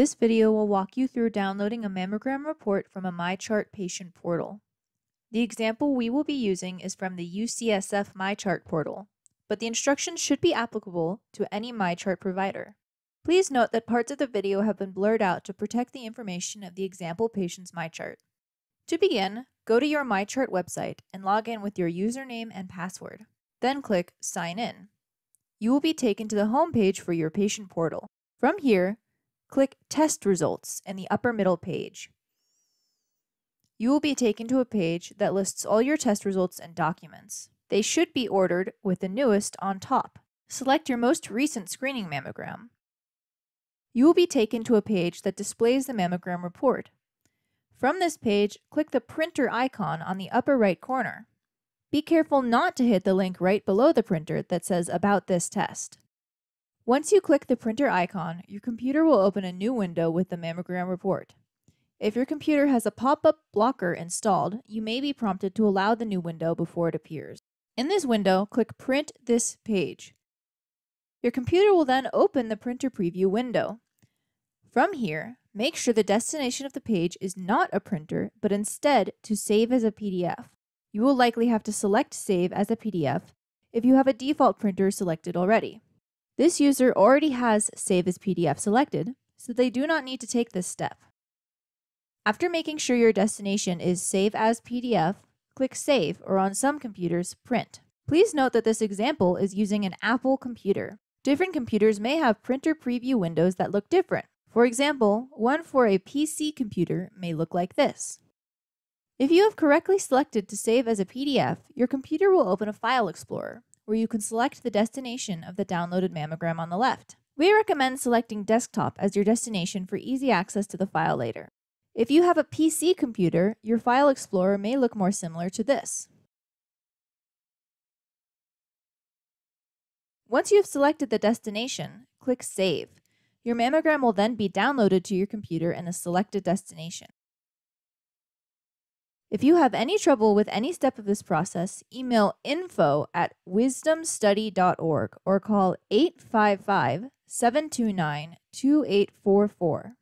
This video will walk you through downloading a mammogram report from a MyChart patient portal. The example we will be using is from the UCSF MyChart portal, but the instructions should be applicable to any MyChart provider. Please note that parts of the video have been blurred out to protect the information of the example patient's MyChart. To begin, go to your MyChart website and log in with your username and password. Then click Sign In. You will be taken to the home page for your patient portal. From here, click Test Results in the upper middle page. You will be taken to a page that lists all your test results and documents. They should be ordered with the newest on top. Select your most recent screening mammogram. You will be taken to a page that displays the mammogram report. From this page, click the printer icon on the upper right corner. Be careful not to hit the link right below the printer that says About this test. Once you click the printer icon, your computer will open a new window with the mammogram report. If your computer has a pop-up blocker installed, you may be prompted to allow the new window before it appears. In this window, click Print this page. Your computer will then open the printer preview window. From here, make sure the destination of the page is not a printer, but instead to save as a PDF. You will likely have to select Save as a PDF if you have a default printer selected already. This user already has Save as PDF selected, so they do not need to take this step. After making sure your destination is Save as PDF, click Save or on some computers, Print. Please note that this example is using an Apple computer. Different computers may have printer preview windows that look different. For example, one for a PC computer may look like this. If you have correctly selected to save as a PDF, your computer will open a File Explorer, where you can select the destination of the downloaded mammogram on the left. We recommend selecting desktop as your destination for easy access to the file later. If you have a PC computer, your File Explorer may look more similar to this. Once you have selected the destination, click Save. Your mammogram will then be downloaded to your computer in the selected destination. If you have any trouble with any step of this process, email info at wisdomstudy.org or call 855 729 2844.